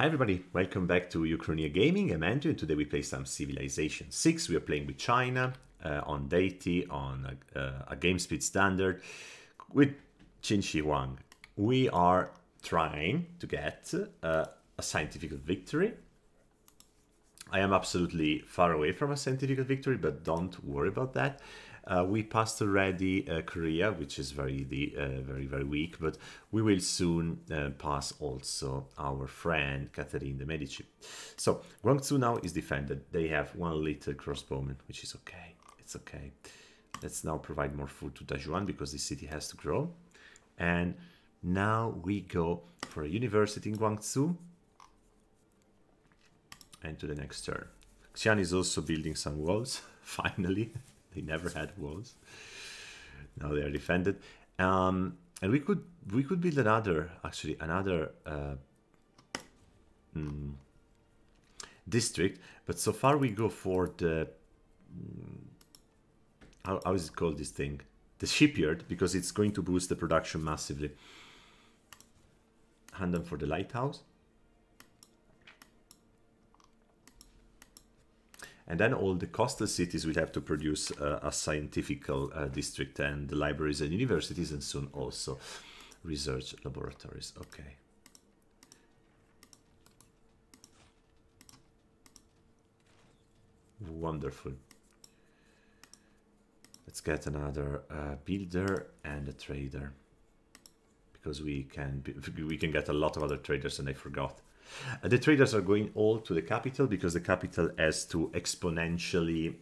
Hi everybody, welcome back to Uchronia Gaming. I'm Andrew and today we play some Civilization 6. We are playing with China uh, on deity, on a, uh, a, game speed standard with Qin Shi Huang. We are trying to get uh, a scientific victory. I am absolutely far away from a scientific victory, but don't worry about that. Uh, we passed already uh, Korea, which is very uh, very very weak, but we will soon uh, pass also our friend Catherine de Medici. So Guangzhou now is defended. They have one little crossbowman, which is okay. It's okay. Let's now provide more food to Taiyuan because this city has to grow. And now we go for a university in Guangzhou. And to the next turn. Xian is also building some walls, finally. They never had walls. Now they are defended. Um, and we could we could build another actually another uh, mm, district, but so far we go for the mm, how, how is it called this thing? The shipyard because it's going to boost the production massively. Handan for the lighthouse. And then all the coastal cities will have to produce uh, a scientific uh, district and libraries and universities and soon also research laboratories. Okay. Wonderful. Let's get another uh, builder and a trader because we can we can get a lot of other traders and I forgot. The traders are going all to the capital because the capital has to exponentially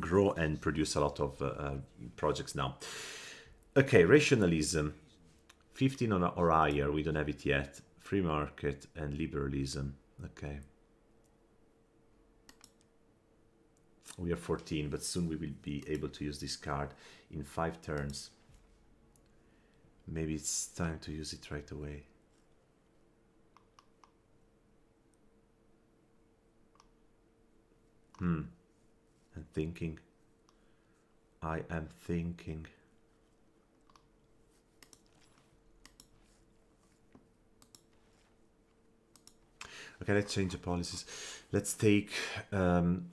grow and produce a lot of uh, uh projects now. Okay, rationalism. 15 on or higher, we don't have it yet. Free market and liberalism. Okay. We are 14, but soon we will be able to use this card in five turns. Maybe it's time to use it right away. Hmm. I'm thinking. I am thinking. Okay, let's change the policies. Let's take um,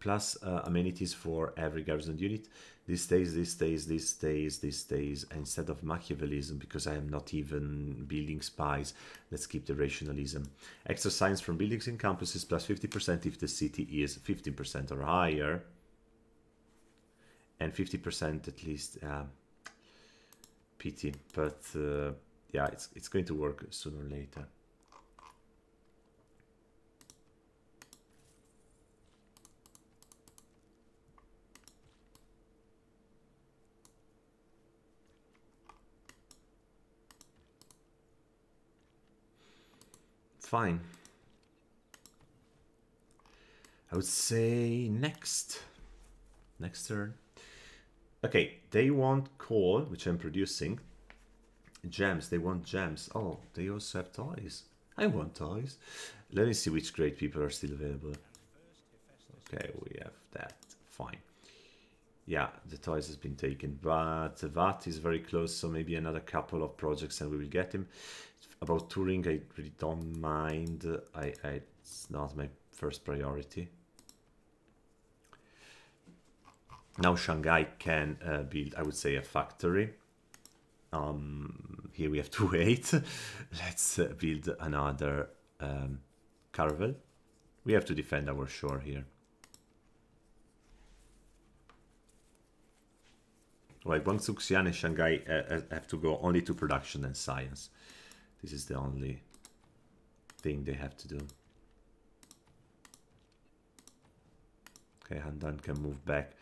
plus uh, amenities for every garrison unit. This stays, this stays, this stays, this stays. Instead of Machiavellism, because I am not even building spies, let's keep the rationalism. Extra science from buildings and campuses plus 50% if the city is 15% or higher. And 50% at least. Uh, pity, but uh, yeah, it's, it's going to work sooner or later. Fine. I would say next. Next turn. Okay, they want coal, which I'm producing. Gems, they want gems. Oh, they also have toys. I want toys. Let me see which great people are still available. Okay, we have that. Fine. Yeah, the toys has been taken, but that is very close, so maybe another couple of projects and we will get him about Turing, I really don't mind. I, I it's not my first priority. Now Shanghai can uh, build, I would say, a factory. Um, here we have to wait. Let's uh, build another um, caravel. We have to defend our shore here. Right, Guangzhou, Xi'an and Shanghai uh, uh, have to go only to production and science. This is the only thing they have to do. Okay, Handan can move back.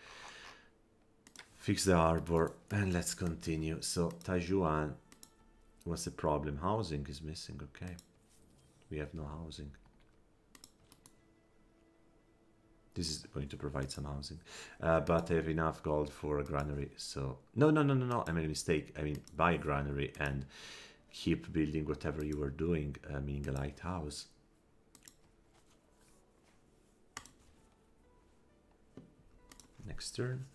Fix the harbor and let's continue. So Taiyuan, what's the problem? Housing is missing, okay. We have no housing. This is going to provide some housing. Uh, but I have enough gold for a granary, so... No, no, no, no, no, I made a mistake. I mean, buy a granary and keep building whatever you were doing, uh, meaning a lighthouse. Next turn.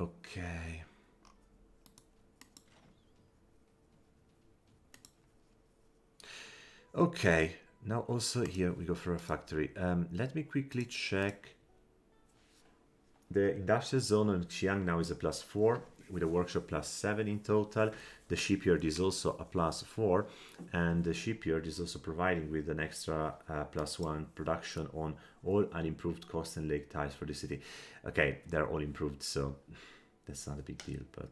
Okay. Okay, now also here we go for a factory. Um, let me quickly check. The industrial zone on Xi'an now is a plus 4 with a workshop plus 7 in total. The shipyard is also a plus 4 and the shipyard is also providing with an extra uh, plus 1 production on all unimproved coast and lake tiles for the city. Okay, they're all improved so that's not a big deal but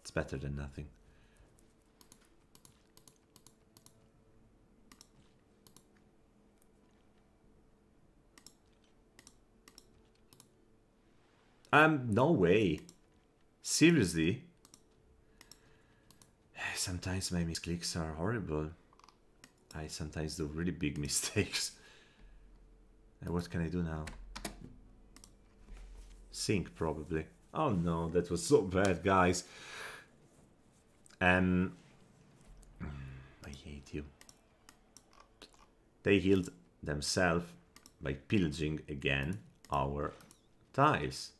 it's better than nothing. Um, no way. Seriously? Sometimes my misclicks are horrible. I sometimes do really big mistakes. And what can I do now? Sync, probably. Oh no, that was so bad, guys. Um, I hate you. They healed themselves by pillaging again our tiles.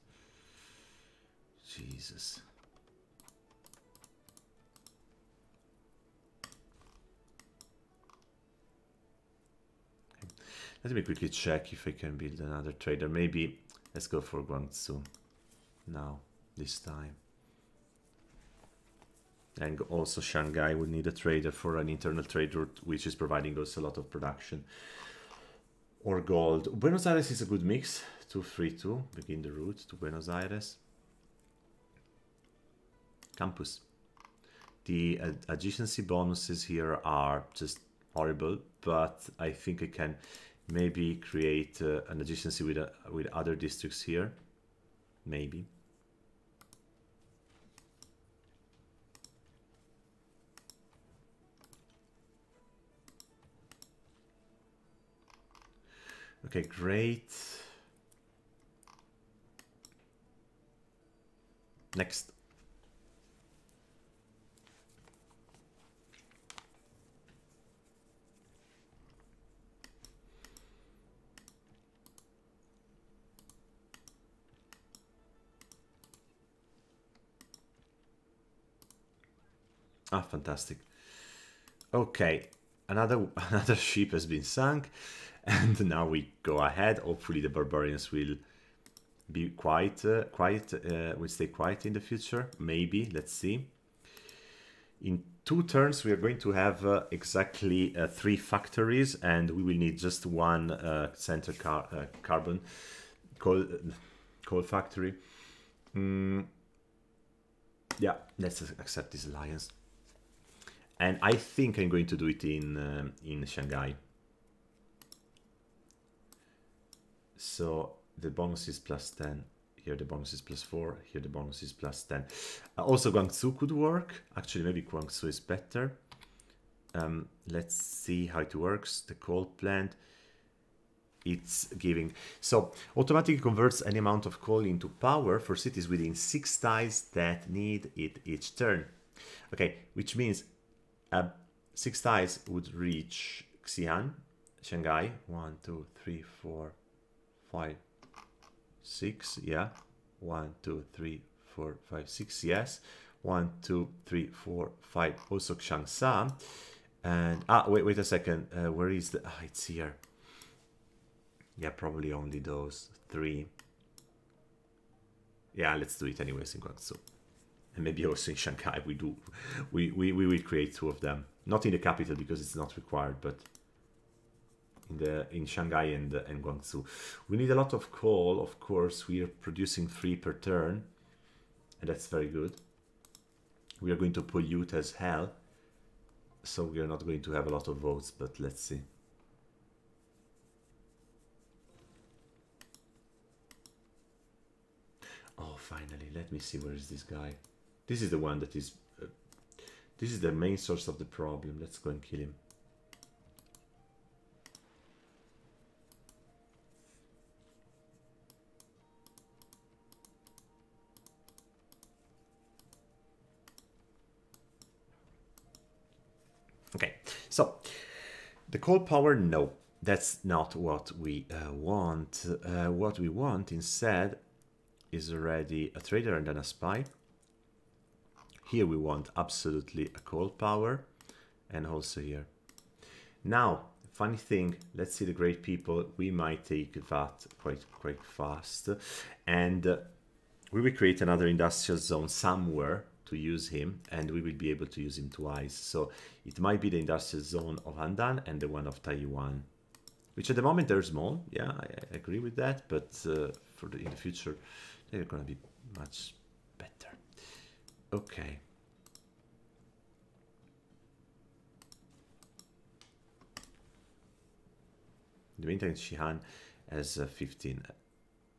Jesus. Let me quickly check if I can build another trader. Maybe let's go for Guangzhou now, this time. And also Shanghai would need a trader for an internal trade route, which is providing us a lot of production. Or gold. Buenos Aires is a good mix. 232, begin the route to Buenos Aires. Campus. The adjacency bonuses here are just horrible, but I think I can maybe create uh, an adjacency with, uh, with other districts here. Maybe. Okay, great. Next. Ah, fantastic. Okay, another another ship has been sunk, and now we go ahead. Hopefully, the barbarians will be quiet, uh, quiet, uh, will stay quiet in the future. Maybe, let's see. In two turns, we are going to have uh, exactly uh, three factories, and we will need just one uh, center car uh, carbon coal coal factory. Mm. Yeah, let's accept this alliance and I think I'm going to do it in uh, in Shanghai. So the bonus is plus 10. Here the bonus is plus 4. Here the bonus is plus 10. Uh, also Guangzhou could work. Actually, maybe Guangzhou is better. Um, let's see how it works. The coal plant. It's giving. So automatically converts any amount of coal into power for cities within 6 tiles that need it each turn. Okay, which means uh, six ties would reach Xi'an, Shanghai. One, two, three, four, five, six. Yeah. One, two, three, four, five, six. Yes. One, two, three, four, five. Also Changsha. And ah, wait, wait a second. Uh, where is the? Ah, it's here. Yeah, probably only those three. Yeah, let's do it anyways in Guangzhou and maybe also in Shanghai we do we, we, we will create two of them. Not in the capital because it's not required but in the in Shanghai and, and Guangzhou. We need a lot of coal. Of course we are producing three per turn and that's very good. We are going to pollute as hell so we are not going to have a lot of votes but let's see. Oh, finally, let me see where is this guy. This is the one that is... Uh, this is the main source of the problem. Let's go and kill him. Okay, so The coal power, no, that's not what we uh, want. Uh, what we want instead is already a trader and then a spy. Here we want absolutely a coal power and also here. Now, funny thing, let's see the great people, we might take that quite quite fast and uh, we will create another industrial zone somewhere to use him and we will be able to use him twice. So it might be the industrial zone of Handan and the one of Taiwan, which at the moment they're small. Yeah, I, I agree with that, but uh, for the, in the future they're gonna be much. Okay. The meantime, Shihan has uh, 15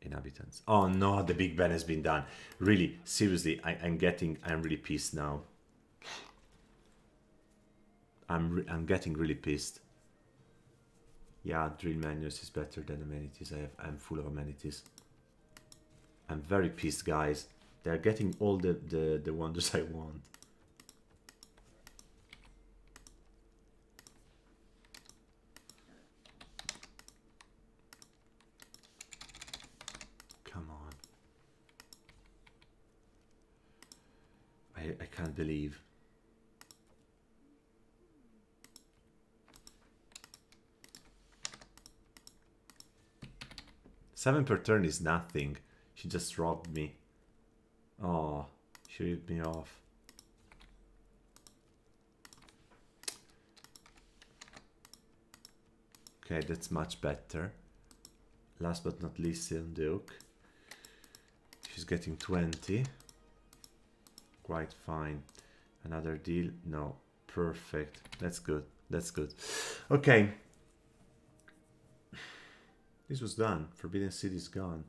inhabitants. Oh no, the Big Ben has been done. Really, seriously, I, am getting, I'm really pissed now. I'm, I'm getting really pissed. Yeah, drill manuals is better than amenities. I have, I'm full of amenities. I'm very pissed, guys. They're getting all the, the, the wonders I want. Come on. I, I can't believe. Seven per turn is nothing. She just robbed me. Oh, ripped me off. Okay, that's much better. Last but not least, Duke. She's getting 20 quite fine. Another deal? No. Perfect. That's good. That's good. Okay. This was done. Forbidden City is gone.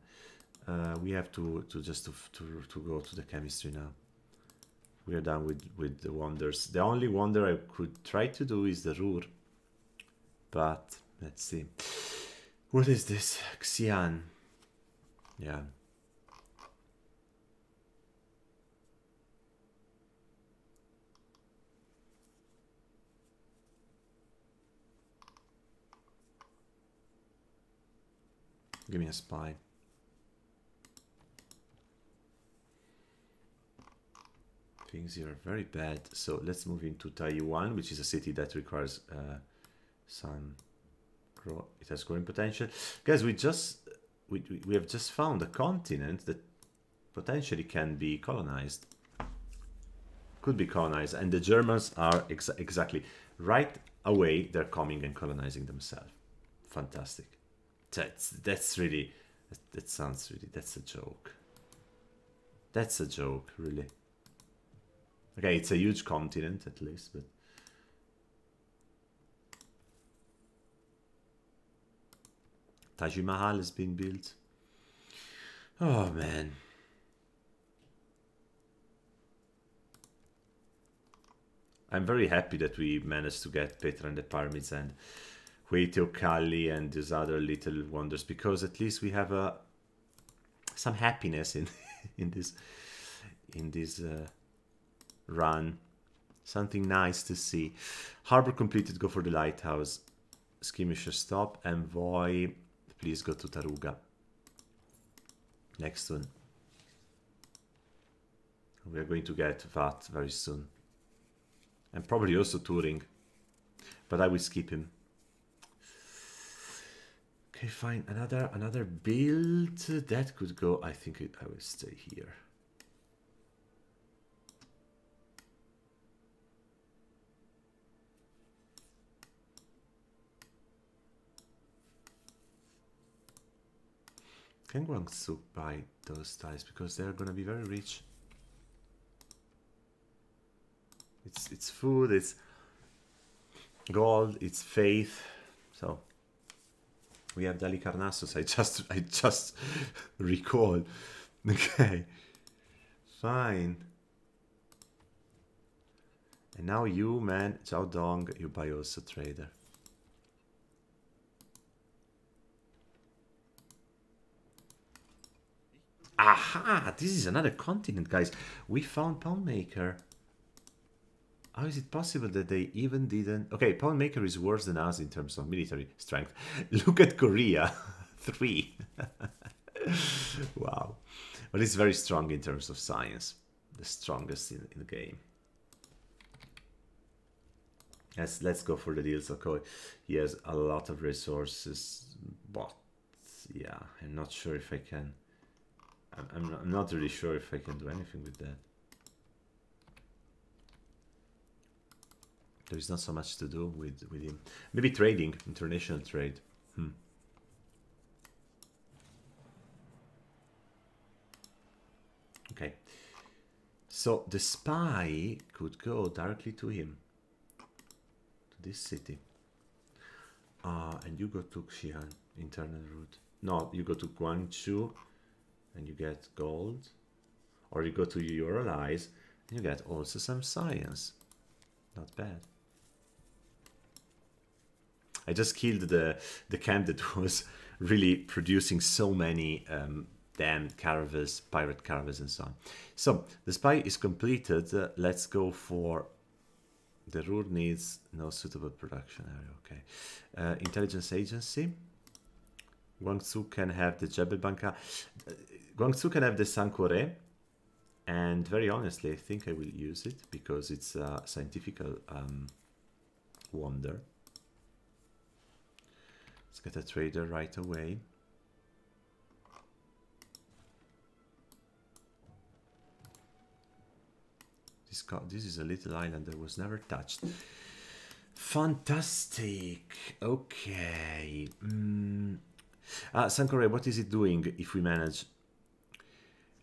Uh, we have to, to just to, to, to go to the chemistry now. We are done with, with the wonders. The only wonder I could try to do is the Ruhr. But let's see. What is this? Xi'an. Yeah, Give me a spy. Things here are very bad. So let's move into Taiwan, which is a city that requires uh, some grow. It has growing potential. Guys, we just we, we have just found a continent that potentially can be colonized. Could be colonized, and the Germans are ex exactly right away. They're coming and colonizing themselves. Fantastic that's that's really that sounds really that's a joke that's a joke really okay it's a huge continent at least but Taj Mahal has been built. Oh man. I'm very happy that we managed to get Petra and the pyramids and Hueito and these other little wonders because at least we have a uh, some happiness in in this in this uh, run something nice to see harbor completed go for the lighthouse skirmisher stop envoy please go to taruga next one we are going to get that very soon and probably also Turing but i will skip him Okay, fine. Another another build that could go. I think it, I will stay here. Can Guangzhou buy those ties because they're gonna be very rich. It's it's food, it's gold, it's faith. So we have Halicarnassus, I just I just recall. Okay. Fine. And now you, man, Zhao Dong, you buy also trader. Aha! This is another continent, guys. We found Poundmaker. How is it possible that they even didn't? Okay, Poundmaker is worse than us in terms of military strength. Look at Korea, three. wow, but it's very strong in terms of science, the strongest in, in the game. Let's let's go for the deal. So he has a lot of resources, but yeah, I'm not sure if I can. I'm, I'm, not, really sure if I can do anything with that. There is not so much to do with, with him. Maybe trading, international trade. Hmm. Okay. So the spy could go directly to him. To this city. Uh, and you go to Xi'an, internal route. No, you go to Guangzhou and you get gold. Or you go to your allies and you get also some science. Not bad. I just killed the the camp that was really producing so many um, damn caravels, pirate caravels, and so on. So the spy is completed. Uh, let's go for the Ruhr needs no suitable production area. Okay, uh, intelligence agency. Guangzhou can have the Jebel Barkal. Guangzhou can have the Sankore. And very honestly, I think I will use it because it's a scientific um, wonder. Let's get a trader right away. This, this is a little island that was never touched. Fantastic. Okay. Mm. Ah, Sankore, what is it doing if we manage?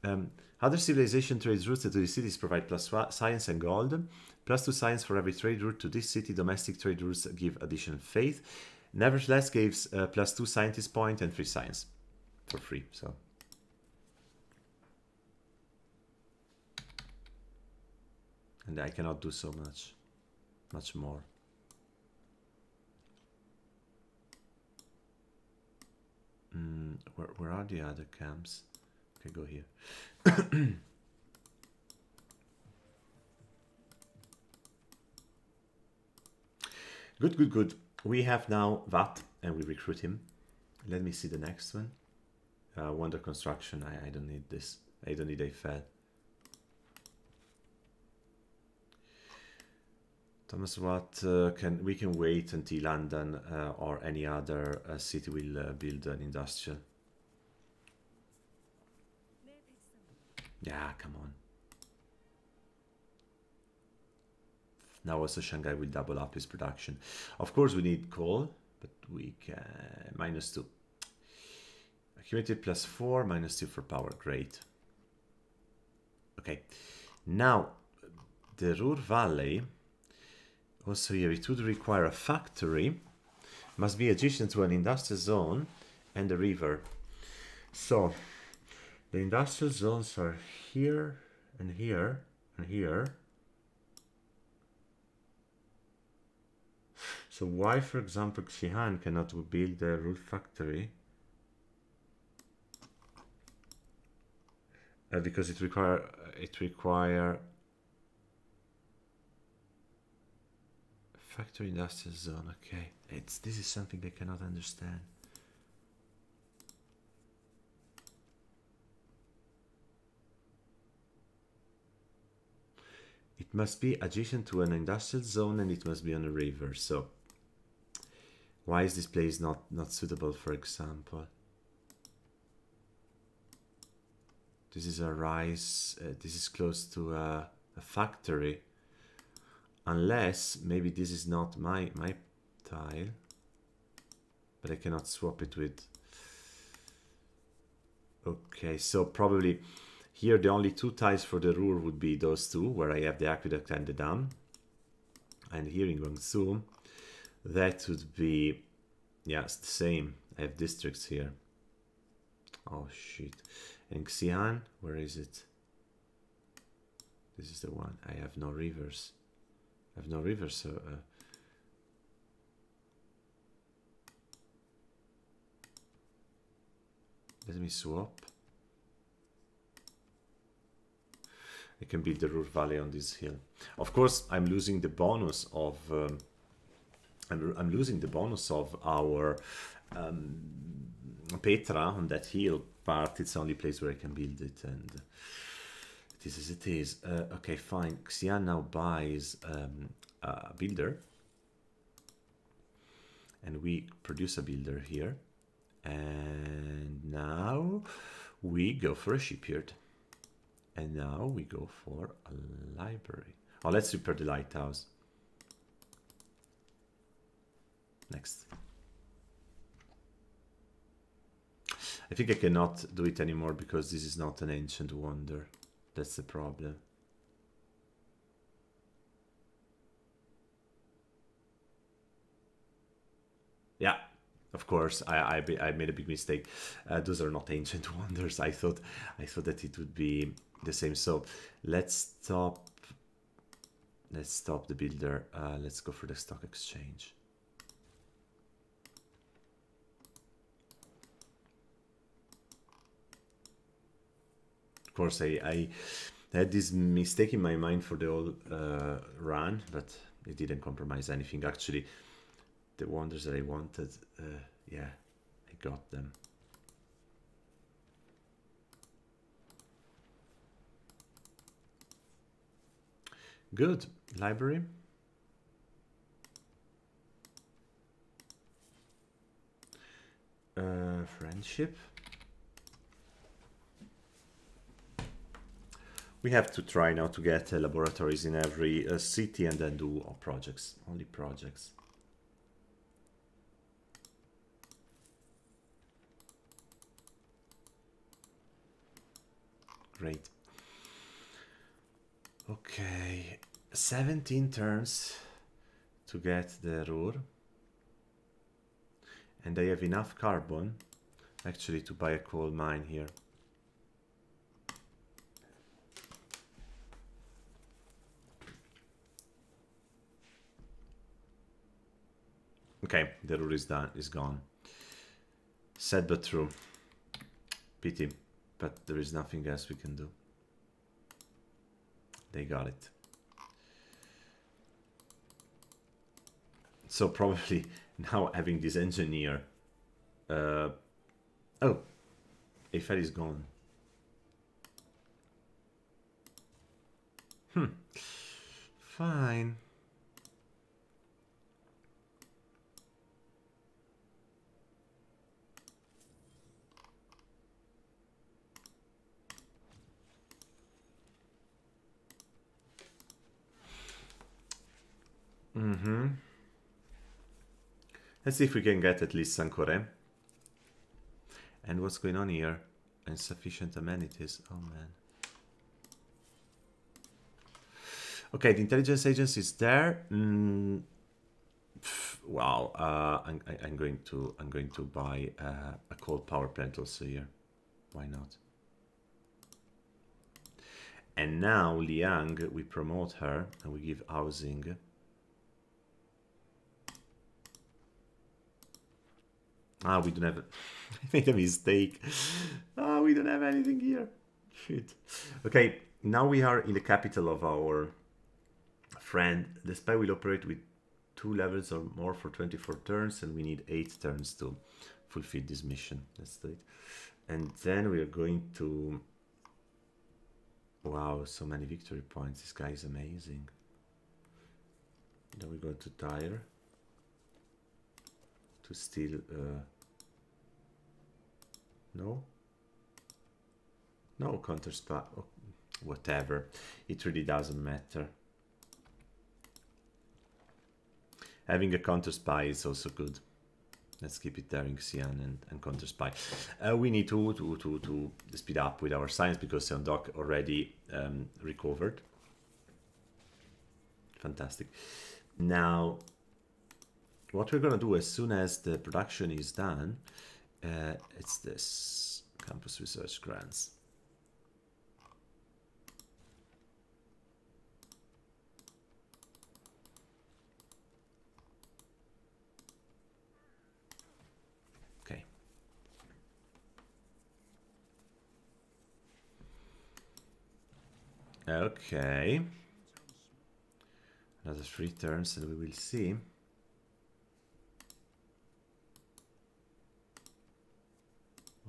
Um, other civilization trade routes to these cities provide plus science and gold. Plus two science for every trade route to this city. Domestic trade routes give additional faith. Nevertheless, gives uh, plus two scientist point and three science for free. So. And I cannot do so much, much more. Mm, where, where are the other camps? Okay, go here. good, good, good. We have now that, and we recruit him. Let me see the next one. Uh, Wonder Construction. I, I don't need this. I don't need a fed. Thomas Watt uh, can we can wait until London uh, or any other uh, city will build an industrial. Yeah, come on. Now also Shanghai will double up his production. Of course we need coal, but we can... minus 2. Accumulated plus 4, minus 2 for power. Great. Okay. Now, the Ruhr Valley, also here it would require a factory, must be adjacent to an industrial zone and a river. So, the industrial zones are here and here and here So why, for example, Xi'an cannot build a Ruhr factory? Uh, because it require it require factory industrial zone. Okay, it's this is something they cannot understand. It must be adjacent to an industrial zone and it must be on a river. So why is this place not, not suitable, for example? This is a rice, uh, this is close to a, a, factory. Unless, maybe this is not my, my tile. But I cannot swap it with... Okay, so probably here the only two tiles for the Ruhr would be those two, where I have the aqueduct and the dam. And here in Guangzhou, that would be, yeah, it's the same. I have districts here. Oh shit. And Xi'an, where is it? This is the one. I have no rivers. I have no rivers, so... Uh, let me swap. I can build the Ruhr Valley on this hill. Of course, I'm losing the bonus of um, I'm, I'm losing the bonus of our um, Petra on that hill, but it's the only place where I can build it, and it is as it is. Uh, okay, fine. Xian now buys um, a builder, and we produce a builder here, and now we go for a shipyard, and now we go for a library. Oh, let's repair the lighthouse. Next. I think I cannot do it anymore because this is not an ancient wonder. That's the problem. Yeah, of course, I, I, I made a big mistake. Uh, those are not ancient wonders. I thought I thought that it would be the same. So let's stop. Let's stop the builder. Uh, let's go for the stock exchange. Of course, I, I had this mistake in my mind for the whole uh, run, but it didn't compromise anything. Actually, the wonders that I wanted, uh, yeah, I got them. Good. Library. Uh, friendship. We have to try now to get uh, laboratories in every uh, city and then do projects, only projects. Great. Okay, 17 turns to get the Ruhr. And I have enough carbon actually to buy a coal mine here. Okay, the Ruhr is done, is gone. Sad but true. Pity, but there is nothing else we can do. They got it. So probably now having this engineer. Uh, oh, Eiffel is gone. Hmm. Fine. Mm-hmm. Let's see if we can get at least Sankore. And what's going on here? Insufficient amenities. Oh man. Okay, the intelligence agency is there. Mm, wow. Uh, I'm, I'm, going to I'm going to buy uh, a coal power plant also here. Why not? And now Liang, we promote her and we give housing. Ah, we don't have. I made a mistake. Ah, we don't have anything here. Shit. Okay, now we are in the capital of our friend. The spy will operate with two levels or more for 24 turns, and we need eight turns to fulfill this mission. Let's do it. And then we are going to. Wow, so many victory points. This guy is amazing. Then we go to Tyre to steal. Uh, no? No counter spy. Oh, whatever. It really doesn't matter. Having a counter spy is also good. Let's keep it there in Xi'an and, and counter spy. Uh, we need to, to, to, to speed up with our science because Seondeok already um, recovered. Fantastic. Now, what we're going to do as soon as the production is done uh, it's this campus research grants. Okay. Okay. Another three turns and we will see.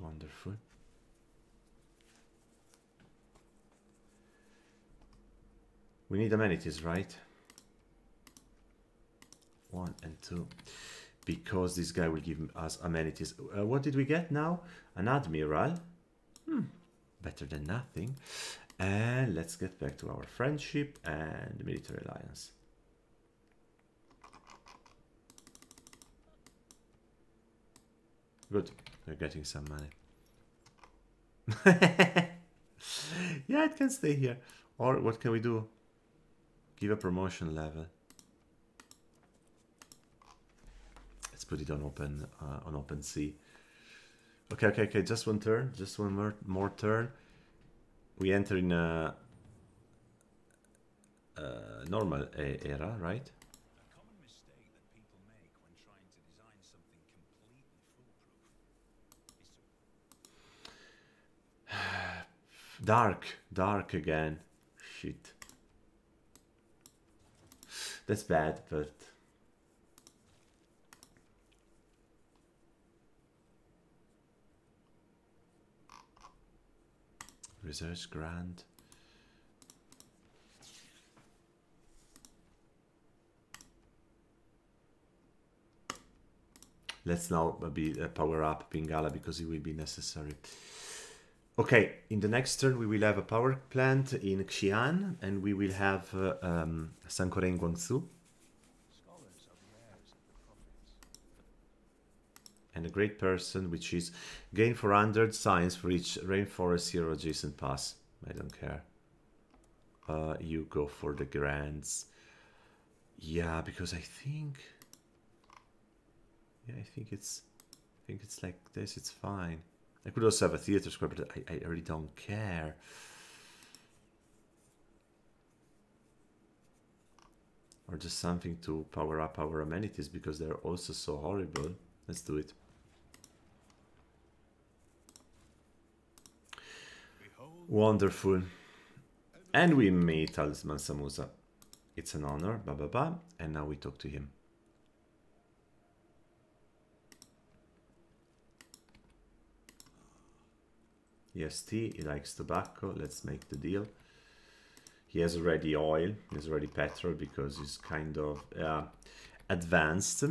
Wonderful. We need amenities, right? One and two. Because this guy will give us amenities. Uh, what did we get now? An admiral. Hmm. Better than nothing. And let's get back to our friendship and military alliance. Good. We're getting some money. yeah, it can stay here. Or what can we do? Give a promotion level. Let's put it on open uh, on open sea. Okay, okay, okay. Just one turn. Just one more more turn. We enter in a, a normal era, right? Dark, dark again. Shit. That's bad, but... Research grant. Let's now be uh, power up Pingala because it will be necessary. Okay, in the next turn we will have a power plant in Xi'an and we will have uh, um, Sankoren Guangzhou. And a great person, which is gain 400 science for each rainforest hero adjacent pass. I don't care. Uh, you go for the grants. Yeah, because I think... Yeah, I think it's... I think it's like this, it's fine. I could also have a theater square, but I, I really don't care. Or just something to power up our amenities because they're also so horrible. Let's do it. Wonderful. And we meet Talisman Samusa. It's an honor, blah blah blah. And now we talk to him. EST, he likes tobacco, let's make the deal. He has already oil, he has already petrol because he's kind of uh, advanced.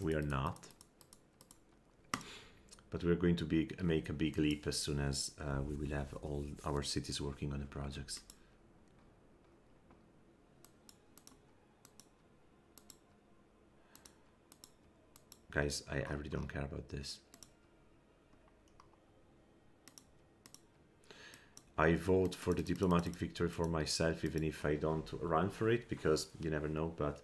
We are not. But we're going to be, make a big leap as soon as uh, we will have all our cities working on the projects. Guys, I, I really don't care about this. I vote for the diplomatic victory for myself, even if I don't run for it, because you never know. But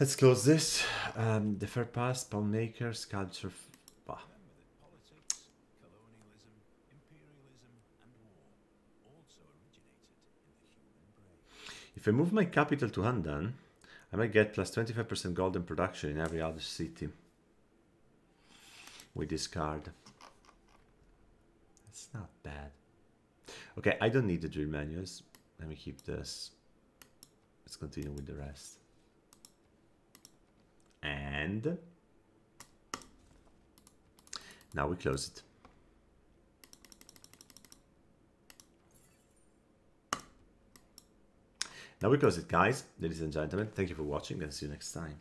let's close this. Um, the fair past, palm maker, sculpture. Bah. If I move my capital to Handan, I might get plus 25% golden production in every other city. We discard. It's not bad. Okay, I don't need the drill manuals. Let me keep this. Let's continue with the rest. And now we close it. Now we close it, guys. Ladies and gentlemen, thank you for watching and see you next time.